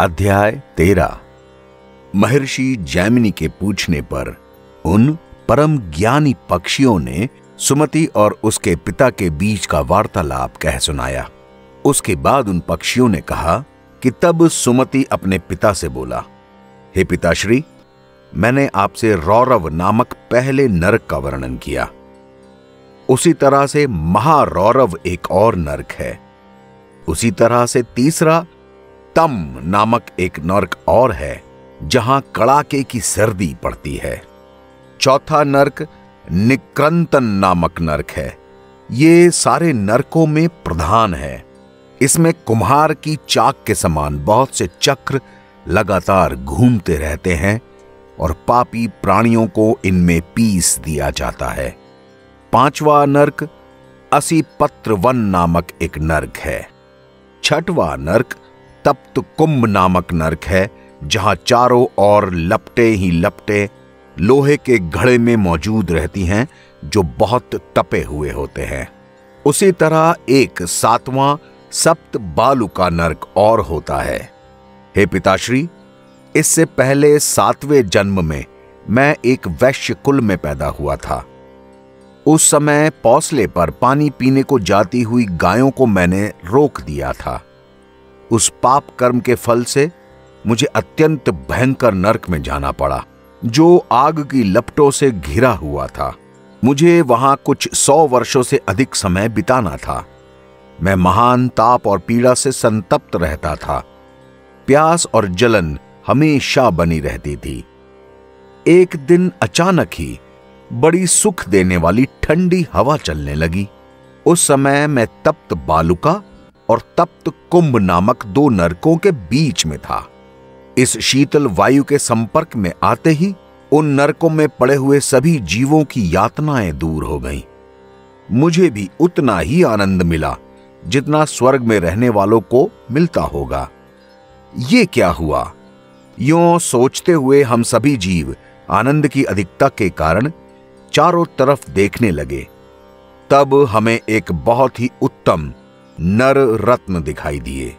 अध्याय तेरह महर्षि जैमिनी के पूछने पर उन परम ज्ञानी पक्षियों ने सुमति और उसके पिता के बीच का वार्तालाप कह सुनाया। उसके बाद उन पक्षियों ने कहा कि तब सुमति अपने पिता से बोला, हे पिताश्री, मैंने आपसे रौरव नामक पहले नरक का वर्णन किया। उसी तरह से महारौरव एक और नरक है। उसी तरह से तीसरा तम नामक एक नर्क और है, जहाँ कड़ाके की सर्दी पड़ती है। चौथा नर्क निक्रंतन नामक नर्क है। ये सारे नरकों में प्रधान है। इसमें कुम्हार की चाक के समान बहुत से चक्र लगातार घूमते रहते हैं और पापी प्राणियों को इनमें पीस दिया जाता है। पांचवा नर्क असी पत्र वन नामक एक नर्क है। छठवा नर्क तप्त कुंभ नामक नरक है, जहाँ चारों ओर लपटे ही लपटे लोहे के घड़े में मौजूद रहती हैं, जो बहुत तपे हुए होते हैं। उसी तरह एक सातवां सप्त बालू का नरक और होता है। हे पिताश्री, इससे पहले सातवें जन्म में मैं एक वैश्य कुल में पैदा हुआ था। उस समय पौसले पर पानी पीने को जाती हुई गायों को मैंने रोक दिया था। उस पाप कर्म के फल से मुझे अत्यंत भयंकर नरक में जाना पड़ा। जो आग की लपटों से घिरा हुआ था, मुझे वहाँ कुछ सौ वर्षों से अधिक समय बिताना था। मैं महान ताप और पीड़ा से संतप्त रहता था। प्यास और जलन हमेशा बनी रहती थी। एक दिन अचानक ही बड़ी सुख देने वाली ठंडी हवा चलने लगी। उस समय मैं तप्त बालुका और तप्त कुंभ नामक दो नरकों के बीच में था। इस शीतल वायु के संपर्क में आते ही उन नरकों में पड़े हुए सभी जीवों की यातनाएँ दूर हो गईं। मुझे भी उतना ही आनंद मिला जितना स्वर्ग में रहने वालों को मिलता होगा। ये क्या हुआ? यो सोचते हुए हम सभी जीव आनंद की अधिकता के कारण चारों तरफ़ देखने लगे। तब हमें एक बहुत ही उत्तम नर रत्न दिखाई दिए।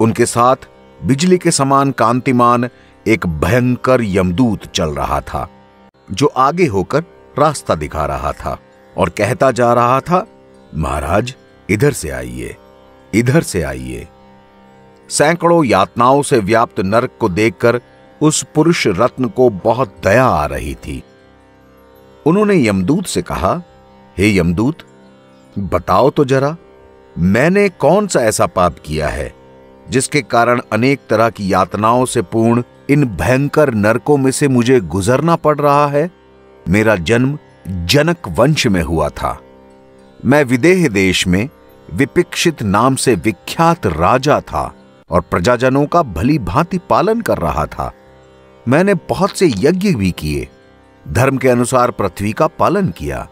उनके साथ बिजली के समान कांतिमान एक भयंकर यमदूत चल रहा था, जो आगे होकर रास्ता दिखा रहा था और कहता जा रहा था, महाराज, इधर से आइए, इधर से आइए। सैकड़ों यातनाओं से व्याप्त नरक को देखकर उस पुरुष रत्न को बहुत दया आ रही थी। उन्होंने यमदूत से कहा, हे यमदूत, बताओ तो जरा मैंने कौन सा ऐसा पाप किया है, जिसके कारण अनेक तरह की यातनाओं से पूर्ण इन भयंकर नरकों में से मुझे गुजरना पड़ रहा है? मेरा जन्म जनक वंश में हुआ था। मैं विदेह देश में विपिक्षित नाम से विख्यात राजा था और प्रजाजनों का भली भांति पालन कर रहा था। मैंने बहुत से यज्ञ भी किए, धर्म के अनुसार पृथ्वी का पालन किया।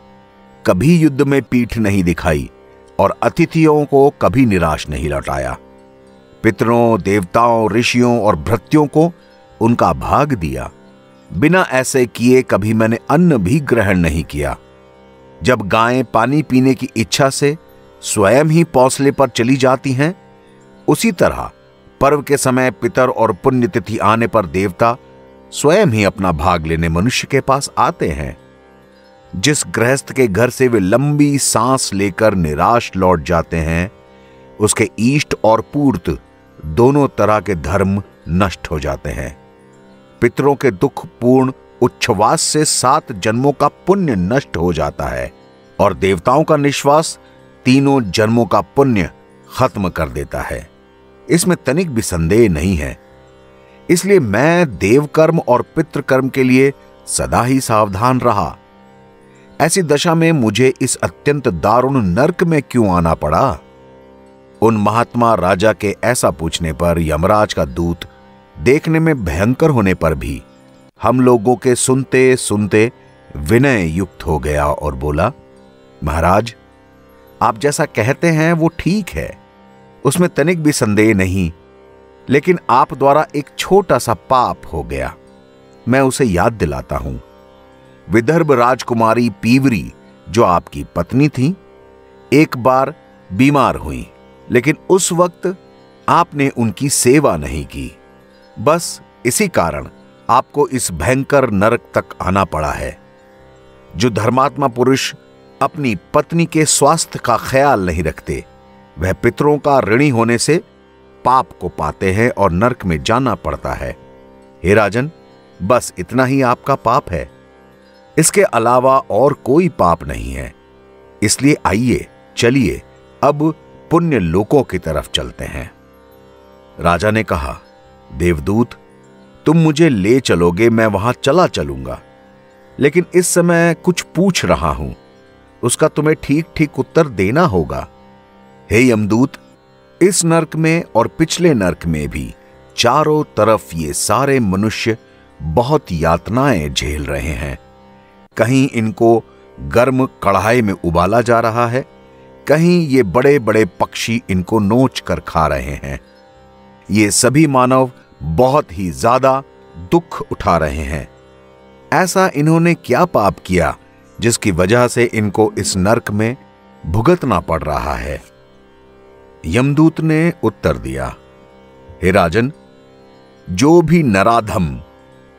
कभी युद्ध में पीठ नहीं दिखाई और अतिथियों को कभी निराश नहीं लौटाया। पितरों, देवताओं, ऋषियों और भृत्यों को उनका भाग दिया। बिना ऐसे किए कभी मैंने अन्न भी ग्रहण नहीं किया। जब गायें पानी पीने की इच्छा से स्वयं ही पौसले पर चली जाती हैं, उसी तरह पर्व के समय पितर और पुण्यतिथि आने पर देवता स्वयं ही अपना भाग लेने मनुष्य के पास आते हैं। जिस गृहस्थ के घर से वे लंबी सांस लेकर निराश लौट जाते हैं, उसके ईष्ट और पूर्त दोनों तरह के धर्म नष्ट हो जाते हैं। पितरों के दुख पूर्ण उच्छ्वास से सात जन्मों का पुण्य नष्ट हो जाता है और देवताओं का निश्वास तीनों जन्मों का पुण्य खत्म कर देता है। इसमें तनिक भी संदेह नहीं है। इसलिए मैं देवकर्म और पितृकर्म के लिए सदा ही सावधान रहा। ऐसी दशा में मुझे इस अत्यंत दारुण नरक में क्यों आना पड़ा? उन महात्मा राजा के ऐसा पूछने पर यमराज का दूत देखने में भयंकर होने पर भी हम लोगों के सुनते सुनते विनय युक्त हो गया और बोला, महाराज, आप जैसा कहते हैं वो ठीक है। उसमें तनिक भी संदेह नहीं, लेकिन आप द्वारा एक छोटा सा पाप हो गया। मैं उसे याद दिलाता हूँ। विदर्भ राजकुमारी पीवरी, जो आपकी पत्नी थी, एक बार बीमार हुई, लेकिन उस वक्त आपने उनकी सेवा नहीं की। बस इसी कारण आपको इस भयंकर नरक तक आना पड़ा है, जो धर्मात्मा पुरुष अपनी पत्नी के स्वास्थ्य का ख्याल नहीं रखते। वह पितरों का ऋणी होने से पाप को पाते हैं और नरक में जाना पड़ता है। हे राजन, बस इतना ही आपका पाप है। इसके अलावा और कोई पाप नहीं है। इसलिए आइए, चलिए, अब पुण्य लोकों की तरफ़ चलते हैं। राजा ने कहा, देवदूत, तुम मुझे ले चलोगे, मैं वहाँ चला चलूँगा। लेकिन इस समय कुछ पूछ रहा हूँ। उसका तुम्हें ठीक ठीक उत्तर देना होगा। हे यमदूत, इस नरक में और पिछले नरक में भी चारों तरफ़ ये सारे मनुष्य बहुत यातनाएँ झेल रहे हैं। कहीं इनको गर्म कढ़ाई में उबाला जा रहा है, कहीं ये बड़े बड़े पक्षी इनको नोच कर खा रहे हैं। ये सभी मानव बहुत ही ज़्यादा दुख उठा रहे हैं। ऐसा इन्होंने क्या पाप किया, जिसकी वजह से इनको इस नरक में भुगतना पड़ रहा है? यमदूत ने उत्तर दिया, हे राजन, जो भी नराधम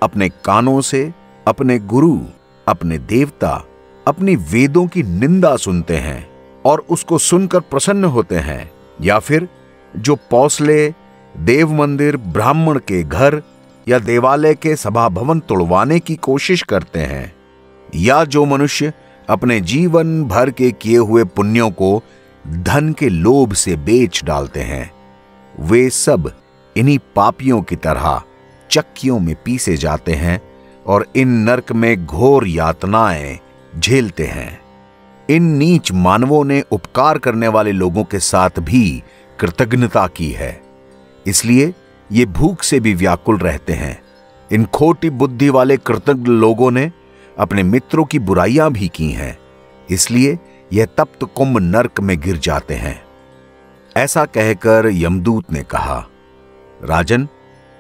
अपने कानों से अपने गुरु अपने देवता अपनी वेदों की निंदा सुनते हैं और उसको सुनकर प्रसन्न होते हैं, या फिर जो पौसले देव मंदिर ब्राह्मण के घर या देवालय के सभा भवन तोड़वाने की कोशिश करते हैं, या जो मनुष्य अपने जीवन भर के किए हुए पुण्यों को धन के लोभ से बेच डालते हैं, वे सब इन्हीं पापियों की तरह चक्कियों में पीसे जाते हैं और इन नरक में घोर यातनाएँ झेलते हैं। इन नीच मानवों ने उपकार करने वाले लोगों के साथ भी कृतज्ञता की है। इसलिए ये भूख से भी व्याकुल रहते हैं। इन खोटी बुद्धि वाले कृतज्ञ लोगों ने अपने मित्रों की बुराइयाँ भी की हैं। इसलिए यह तप्त कुंभ नरक में गिर जाते हैं। ऐसा कहकर यमदूत ने कहा, राजन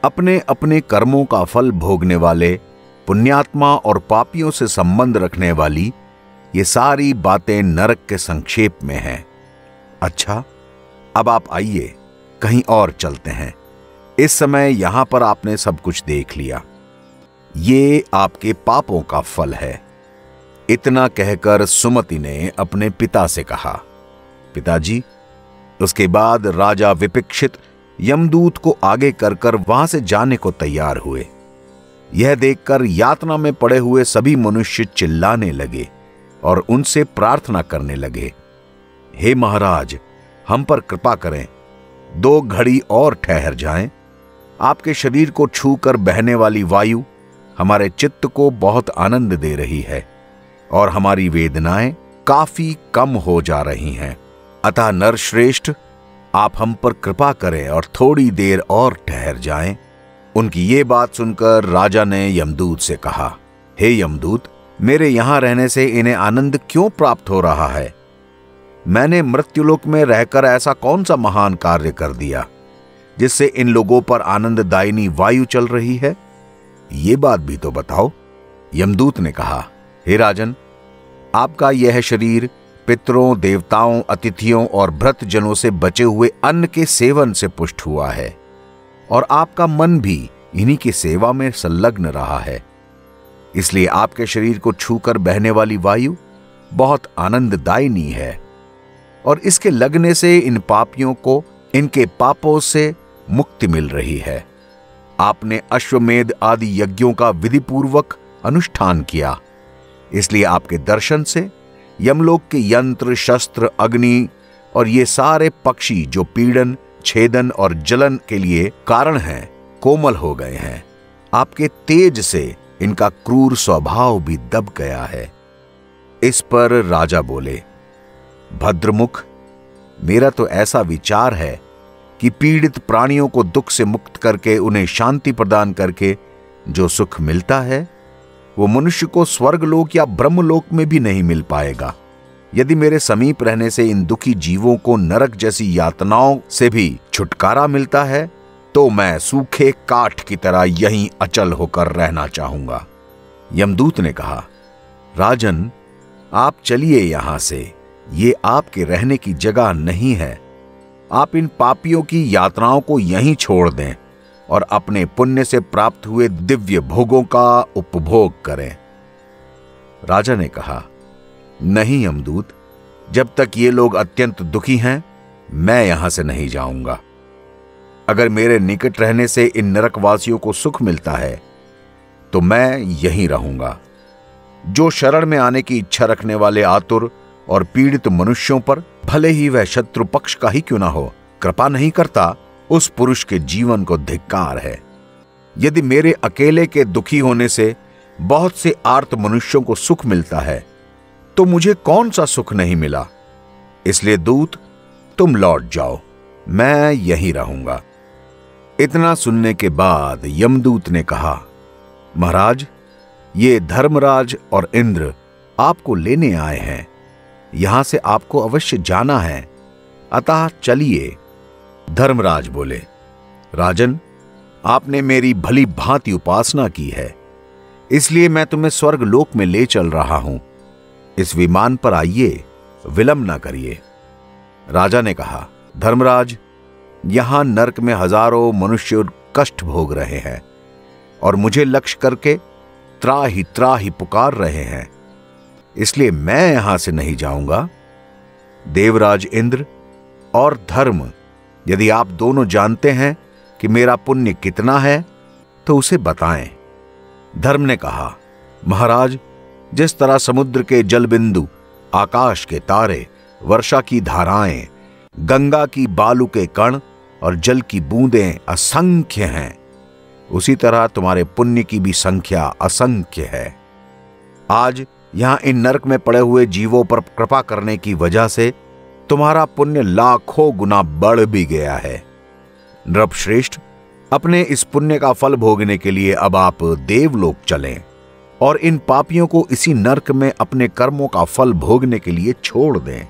अपने अपने कर्मों का फल भोगने वाले पुण्यात्मा और पापियों से संबंध रखने वाली ये सारी बातें नरक के संक्षेप में हैं। अच्छा अब आप आइए, कहीं और चलते हैं। इस समय यहाँ पर आपने सब कुछ देख लिया। ये आपके पापों का फल है। इतना कहकर सुमति ने अपने पिता से कहा, पिताजी, उसके बाद राजा विपिक्षित यमदूत को आगे कर कर वहाँ से जाने को तैयार हुए। यह देखकर यातना में पड़े हुए सभी मनुष्य चिल्लाने लगे और उनसे प्रार्थना करने लगे, हे महाराज, हम पर कृपा करें, दो घड़ी और ठहर जाएँ आपके शरीर को छूकर बहने वाली वायु हमारे चित्त को बहुत आनंद दे रही है और हमारी वेदनाएँ काफ़ी कम हो जा रही हैं अतः नरश्रेष्ठ, आप हम पर कृपा करें और थोड़ी देर और ठहर जाएँ। उनकी ये बात सुनकर राजा ने यमदूत से कहा, हे hey यमदूत, मेरे यहाँ रहने से इन्हें आनंद क्यों प्राप्त हो रहा है? मैंने मृत्युलोक में रहकर ऐसा कौन सा महान कार्य कर दिया, जिससे इन लोगों पर आनंददायिनी वायु चल रही है? ये बात भी तो बताओ। यमदूत ने कहा, हे राजन, आपका यह शरीर पितरों, देवताओं, अतिथियों और भ्रत जनों से बचे हुए अन्न के सेवन से पुष्ट हुआ है। और आपका मन भी इन्हीं की सेवा में संलग्न रहा है। इसलिए आपके शरीर को छूकर बहने वाली वायु बहुत आनंददायिनी है। और इसके लगने से इन पापियों को इनके पापों से मुक्ति मिल रही है। आपने अश्वमेध आदि यज्ञों का विधिपूर्वक अनुष्ठान किया। इसलिए आपके दर्शन से यमलोक के यंत्र, शस्त्र, अग्नि और ये सारे पक्षी जो पीड़न छेदन और जलन के लिए कारण हैं, कोमल हो गए हैं। आपके तेज से इनका क्रूर स्वभाव भी दब गया है। इस पर राजा बोले, भद्रमुख, मेरा तो ऐसा विचार है कि पीड़ित प्राणियों को दुख से मुक्त करके उन्हें शांति प्रदान करके जो सुख मिलता है, वो मनुष्य को स्वर्गलोक या ब्रह्मलोक में भी नहीं मिल पाएगा। यदि मेरे समीप रहने से इन दुखी जीवों को नरक जैसी यातनाओं से भी छुटकारा मिलता है तो मैं सूखे काठ की तरह यहीं अचल होकर रहना चाहूँगा। यमदूत ने कहा, राजन, आप चलिए यहाँ से। ये आपके रहने की जगह नहीं है। आप इन पापियों की यात्राओं को यहीं छोड़ दें और अपने पुण्य से प्राप्त हुए दिव्य भोगों का उपभोग करें। राजा ने कहा नहीं, यमदूत। जब तक ये लोग अत्यंत दुखी हैं, मैं यहाँ से नहीं जाऊँगा। अगर मेरे निकट रहने से इन नरकवासियों को सुख मिलता है तो मैं यहीं रहूँगा। जो शरण में आने की इच्छा रखने वाले आतुर और पीड़ित मनुष्यों पर, भले ही वह शत्रु पक्ष का ही क्यों ना हो, कृपा नहीं करता, उस पुरुष के जीवन को धिक्कार है। यदि मेरे अकेले के दुखी होने से, बहुत से आर्त मनुष्यों को सुख मिलता है तो मुझे कौन सा सुख नहीं मिला? इसलिए दूत, तुम लौट जाओ, मैं यहीं रहूँगा। इतना सुनने के बाद यमदूत ने कहा, महाराज, ये धर्मराज और इंद्र आपको लेने आए हैं। यहाँ से आपको अवश्य जाना है। अतः चलिए। धर्मराज बोले, राजन, आपने मेरी भली भांति उपासना की है। इसलिए मैं तुम्हें स्वर्ग लोक में ले चल रहा हूँ। इस विमान पर आइए, विलंब ना करिए। राजा ने कहा, धर्मराज, यहाँ नरक में हज़ारों मनुष्य कष्ट भोग रहे हैं और मुझे लक्ष्य करके त्राही त्राही पुकार रहे हैं। इसलिए मैं यहाँ से नहीं जाऊँगा। देवराज इंद्र और धर्म, यदि आप दोनों जानते हैं कि मेरा पुण्य कितना है तो उसे बताएँ। धर्म ने कहा, महाराज जिस तरह समुद्र के जल बिंदु आकाश के तारे, वर्षा की धाराएँ, गंगा की बालू के कण और जल की बूंदें असंख्य हैं, उसी तरह तुम्हारे पुण्य की भी संख्या असंख्य है। आज यहाँ इन नरक में पड़े हुए जीवों पर कृपा करने की वजह से तुम्हारा पुण्य लाखों गुना बढ़ भी गया है। नृपश्रेष्ठ, अपने इस पुण्य का फल भोगने के लिए अब आप देवलोक चलें। और इन पापियों को इसी नरक में अपने कर्मों का फल भोगने के लिए छोड़ दें।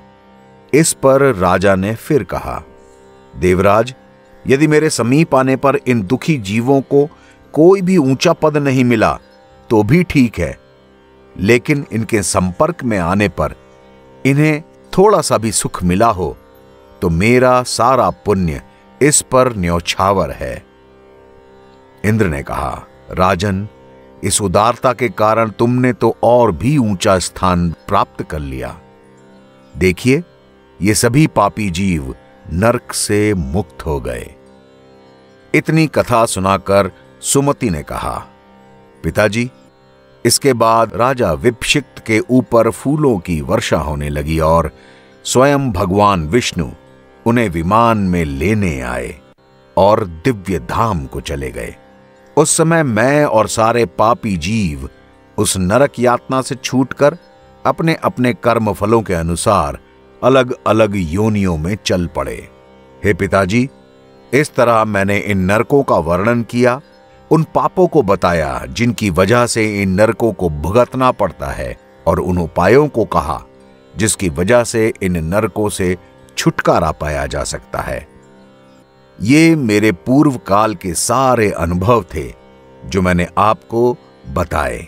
इस पर राजा ने फिर कहा, देवराज, यदि मेरे समीप आने पर इन दुखी जीवों को कोई भी ऊँचा पद नहीं मिला तो भी ठीक है। लेकिन इनके संपर्क में आने पर इन्हें थोड़ा सा भी सुख मिला हो तो मेरा सारा पुण्य इस पर न्यौछावर है। इंद्र ने कहा, राजन इस उदारता के कारण तुमने तो और भी ऊँचा स्थान प्राप्त कर लिया। देखिए, ये सभी पापी जीव नरक से मुक्त हो गए। इतनी कथा सुनाकर सुमति ने कहा, पिताजी, इसके बाद राजा विपक्षिक्त के ऊपर फूलों की वर्षा होने लगी और स्वयं भगवान विष्णु उन्हें विमान में लेने आए और दिव्य धाम को चले गए। उस समय मैं और सारे पापी जीव उस नरक यातना से छूटकर अपने अपने कर्म फलों के अनुसार अलग अलग योनियों में चल पड़े। हे पिताजी, इस तरह मैंने इन नरकों का वर्णन किया, उन पापों को बताया जिनकी वजह से इन नरकों को भुगतना पड़ता है और उन उपायों को कहा जिसकी वजह से इन नरकों से छुटकारा पाया जा सकता है। ये मेरे पूर्व काल के सारे अनुभव थे जो मैंने आपको बताए।